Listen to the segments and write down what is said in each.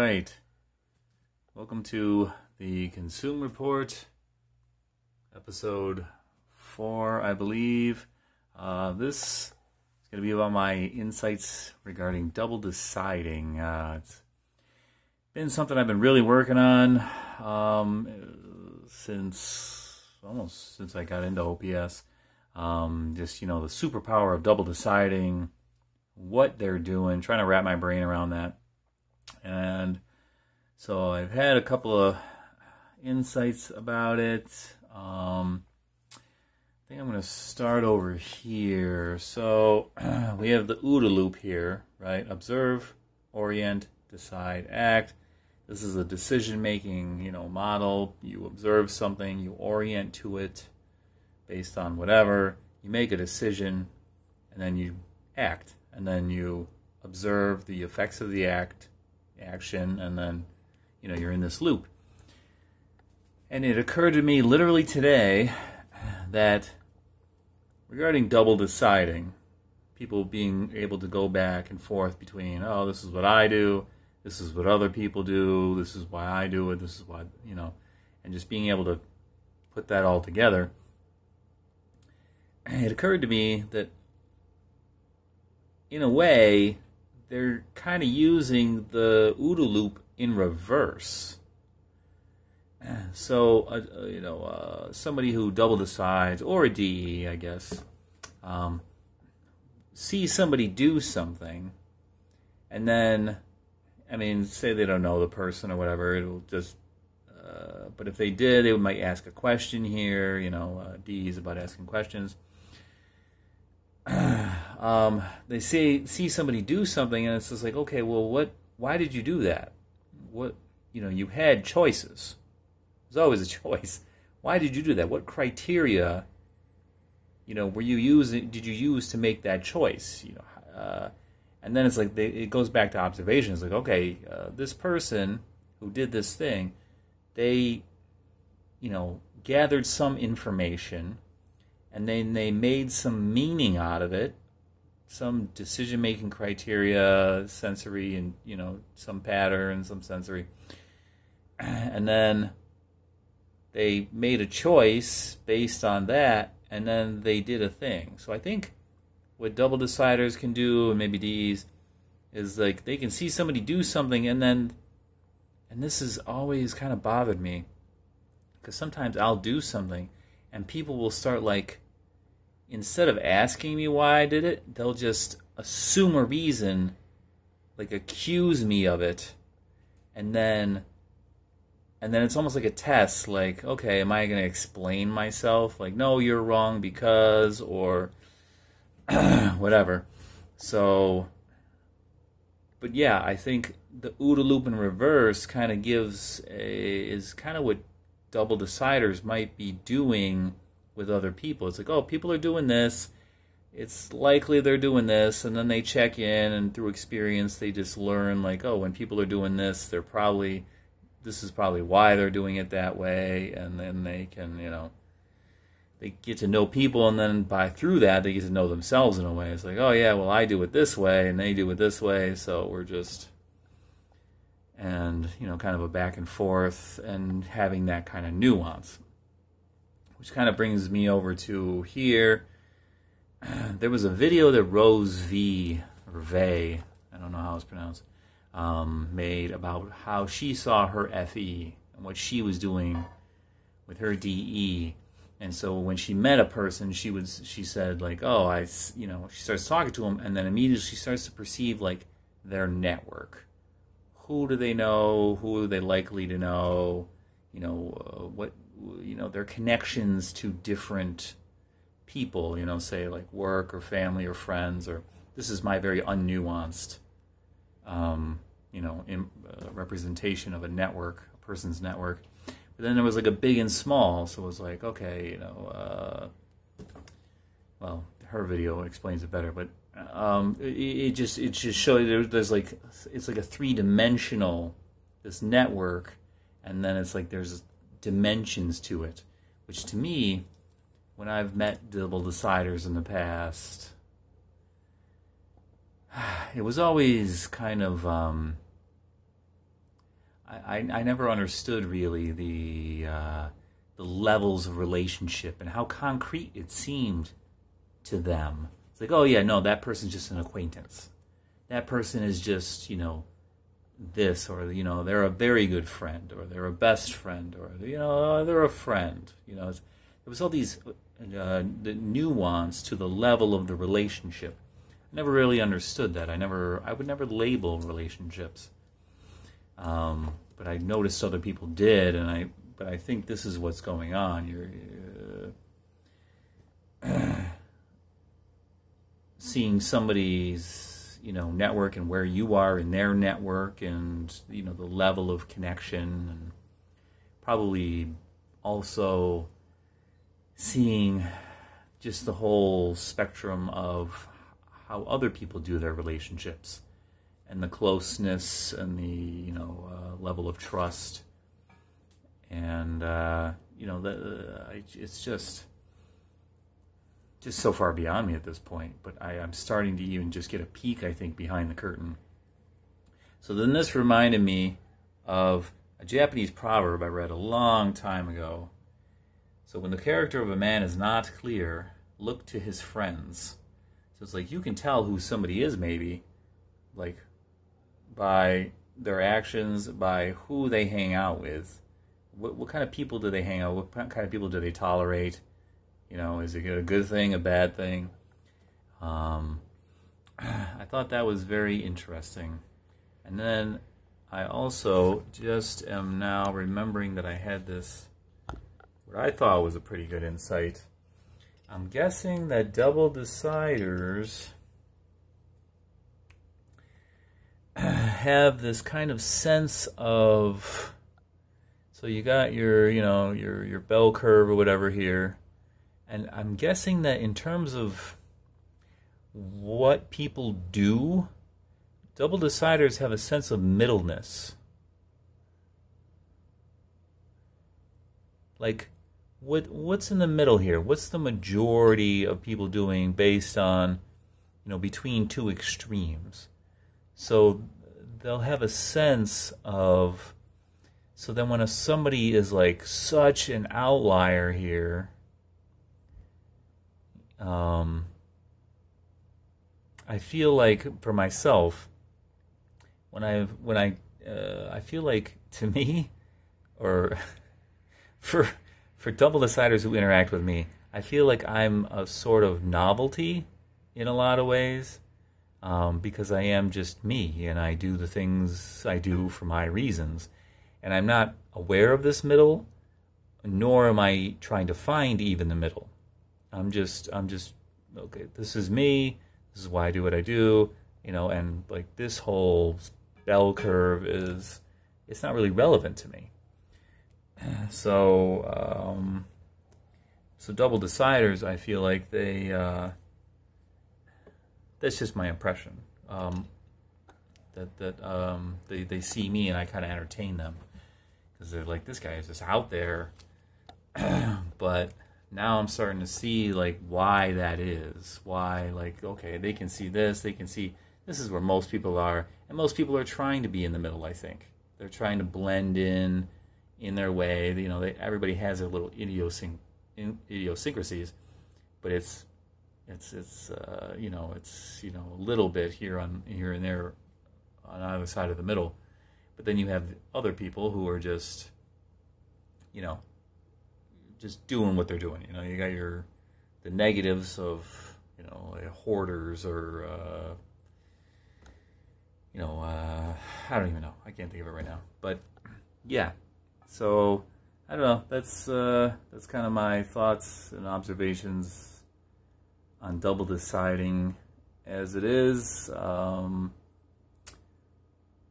right. Welcome to the Consume Report, episode four, I believe. Uh, this is going to be about my insights regarding double deciding. Uh, it's been something I've been really working on um, since almost since I got into OPS. Um, just you know the superpower of double deciding what they're doing, trying to wrap my brain around that. And so I've had a couple of insights about it. Um, I think I'm going to start over here. So we have the OODA loop here, right? Observe, orient, decide, act. This is a decision-making, you know, model. You observe something, you orient to it based on whatever. You make a decision, and then you act, and then you observe the effects of the act, action, and then you know you're in this loop. And it occurred to me literally today that regarding double deciding, people being able to go back and forth between, oh, this is what I do, this is what other people do, this is why I do it, this is why, you know, and just being able to put that all together. It occurred to me that, in a way, they're kind of using the OODA loop in reverse. So, uh, uh, you know, uh, somebody who double decides, or a DE, I guess, um, sees somebody do something, and then, I mean, say they don't know the person or whatever, it'll just, uh, but if they did, they might ask a question here, you know, uh, DE is about asking questions. um, they see see somebody do something, and it's just like, okay, well, what? Why did you do that? What? You know, you had choices. There's always a choice. Why did you do that? What criteria? You know, were you using? Did you use to make that choice? You know, uh, and then it's like they, it goes back to observation. It's like, okay, uh, this person who did this thing, they, you know, gathered some information and then they made some meaning out of it some decision making criteria sensory and you know some pattern some sensory. And then they made a choice based on that and then they did a thing. So i think what double deciders can do and maybe D's is like they can see somebody do something and then and this has always kind of bothered me because sometimes i'll do something and people will start like instead of asking me why I did it, they'll just assume a reason, like accuse me of it, and then and then it's almost like a test like okay am i going to explain myself? Like no you're wrong because or whatever. So but yeah i think the OODA loop in reverse kind of gives a, is kind of what double deciders might be doing with other people. It's like, oh, people are doing this. It's likely they're doing this, and then they check in, and through experience, they just learn like, oh, when people are doing this, they're probably this is probably why they're doing it that way, and then they can, you know, they get to know people, and then by through that, they get to know themselves in a way. It's like, oh yeah, well, I do it this way, and they do it this way, so we're just and you know, kind of a back and forth, and having that kind of nuance which kind of brings me over to here. There was a video that Rose V, or Vey, I don't know how it's pronounced, um, made about how she saw her FE and what she was doing with her DE. And so when she met a person, she would she said like, oh, I, you know, she starts talking to him, and then immediately she starts to perceive like their network. Who do they know? Who are they likely to know? You know, uh, what you know their connections to different people you know say like work or family or friends or this is my very unnuanced um, you know in, uh, representation of a network a person's network. But then there was like a big and small so it was like okay you know uh, well her video explains it better but um, it, it, just it just shows there, there's like it's like a three dimensional this network and then it's like there's dimensions to it, which to me, when I've met double deciders in the past, it was always kind of um, I, I never understood really the uh, the levels of relationship and how concrete it seemed to them. It's like, oh yeah, no, that person's just an acquaintance. That person is just, you know, this, or you know, they're a very good friend, or they're a best friend, or you know, they're a friend. You know, there was all these uh, the nuance to the level of the relationship. I never really understood that. I never, I would never label relationships. Um, but I noticed other people did, and I, but I think this is what's going on. You're uh, seeing somebody's, you know, network and where you are in their network, and you know the level of connection, and probably also seeing just the whole spectrum of how other people do their relationships and the closeness and the you know uh, level of trust. And uh, you know the, uh, it's just just so far beyond me at this point but I, i'm starting to even just get a peek i think behind the curtain so then this reminded me of a japanese proverb i read a long time ago so when the character of a man is not clear, look to his friends. So it's like you can tell who somebody is maybe, like by their actions, by who they hang out with. What, what kind of people do they hang out with? What kind of people do they tolerate? You know, is it a good thing, a bad thing? Um, I thought that was very interesting. And then I also just am now remembering that I had this what I thought was a pretty good insight. I'm guessing that double deciders have this kind of sense of so you got your you know your your bell curve or whatever here and I'm guessing that in terms of what people do double deciders have a sense of middleness like what what's in the middle here? What's the majority of people doing based on, you know, between two extremes? So they'll have a sense of. So then, when a, somebody is like such an outlier here, um, I feel like for myself, when I when I uh, I feel like to me, or for for double deciders who interact with me, I feel like I'm a sort of novelty in a lot of ways um, because I am just me and I do the things I do for my reasons. And I'm not aware of this middle, nor am I trying to find even the middle. I'm just, I'm just, okay, this is me. This is why I do what I do, you know, and like this whole bell curve is, it's not really relevant to me. So, um, so double deciders, I feel like they, uh, that's just my impression. Um, that that um, they, they see me and I kind of entertain them because they're like, this guy is just out there. but now I'm starting to see like why that is. Why like okay, they can see this, they can see this is where most people are, and most people are trying to be in the middle. I think they're trying to blend in in their way. You know, they, everybody has their little idiosync, idiosyncrasies, but it's it's it's uh, you know it's you know a little bit here on here and there on either side of the middle, but then you have other people who are just you know just doing what they're doing. You know, you got your the negatives of you know hoarders or uh, you know uh, I don't even know. I can't think of it right now, but yeah. So I don't know. That's uh, that's kind of my thoughts and observations on double deciding as it is. Um,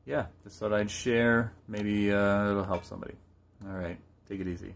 yeah, just thought I'd share. Maybe uh, it'll help somebody. All right, take it easy.